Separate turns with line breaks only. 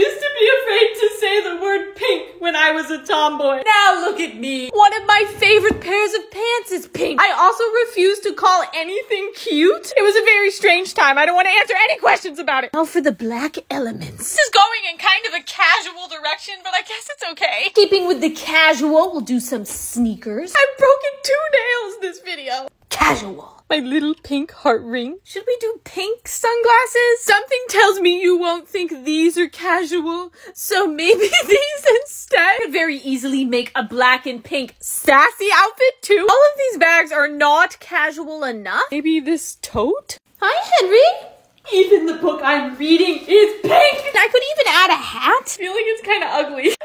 used to be afraid to say the word pink when I was a tomboy. Now look at me. One of my favorite pairs of pants is pink. I also refuse to call anything cute. It was a very strange time. I don't want to answer any questions about it. Now for the black elements. This is going in kind of a casual direction, but I guess it's okay. Keeping with the casual, we'll do some sneakers. I've broken two nails. Casual. My little pink heart ring. Should we do pink sunglasses? Something tells me you won't think these are casual, so maybe these instead. Could very easily make a black and pink sassy outfit too. All of these bags are not casual enough. Maybe this tote? Hi, Henry. Even the book I'm reading is pink. I could even add a hat. Feeling it's kind of ugly.